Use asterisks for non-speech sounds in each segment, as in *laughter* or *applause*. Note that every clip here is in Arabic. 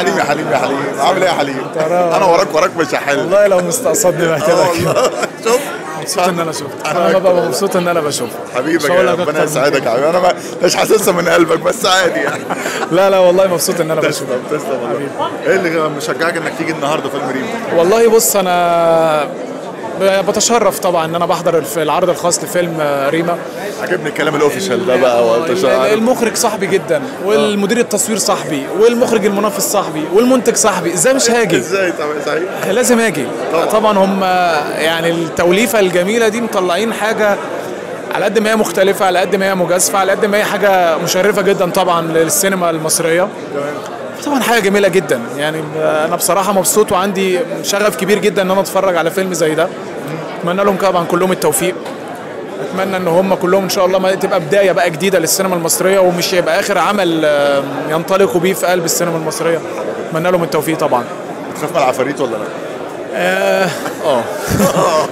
حليم يا حليم يا حليم. عامل إيه يا حليم. أنا وراك وراك مش هحل. والله لو مستقصدني والله. *laughs* شوف. مبسوط إن أنا شفت. أنا ببقى. مبسوط إن أنا بشوفك. حبيبك ربنا يسعدك يا حبيبي. أنا مش حاسسها من قلبك بس عادي يعني. *laughs* لا لا والله مبسوط إن أنا بشوفك. تسلم تسلم والله. إيه اللي مشجعك إنك تيجي النهارده فيلم ريم والله بص أنا بتشرف طبعا إن أنا بحضر العرض الخاص لفيلم آه، ريما. عجبني الكلام الاوفيشال ده بقى المخرج صاحبي جدا والمدير التصوير صاحبي والمخرج المنافس صاحبي والمنتج صاحبي. إزاي مش هاجي؟ إزاي؟ طب صحيح. لازم آجي. طبعا. طبعا هم يعني التوليفة الجميلة دي مطلعين حاجة على قد ما هي مختلفة على قد ما هي مجازفة على قد ما هي حاجة مشرفة جدا طبعا للسينما المصرية. طبعا حاجة جميلة جدا. يعني أنا بصراحة مبسوط وعندي شغف كبير جدا إن أنا أتفرج على فيلم زي ده. أتمنى لهم طبعا كلهم التوفيق. أتمنى إن هم كلهم إن شاء الله ما تبقى بداية بقى جديدة للسينما المصرية ومش يبقى آخر عمل آه، ينطلقوا بيه في قلب السينما المصرية. أتمنى لهم التوفيق طبعا. بتخاف من العفاريت ولا لأ؟ آه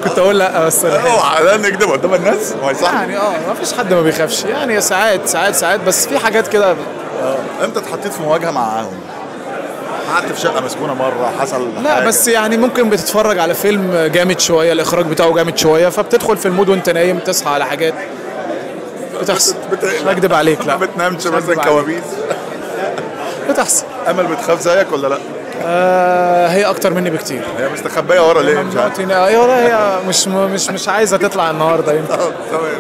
كنت أقول لأ بس اوعى لا نكذب قدام الناس؟ ما يعني آه ما فيش حد ما بيخافش. يعني ساعات ساعات ساعات بس في حاجات كده إمتى اتحطيت في مواجهة معاهم؟ قعدت في شقة مسكونة مرة حصل لا حاجة. بس يعني ممكن بتتفرج على فيلم جامد شوية الإخراج بتاعه جامد شوية فبتدخل في ال mood وانت نايم تصحى على حاجات بتحصل. بت- مش هكدب عليك ما لا بتنامش مش هكدب مثلا. كوابيس. بتحصل. أمل بتخاف زيك ولا لأ؟ آه هي أكتر مني بكتير. هي مستخبية ورا ليه؟ مش عارف. أيوه هي مش مش مش عايزة تطلع النهارده يمكن. تمام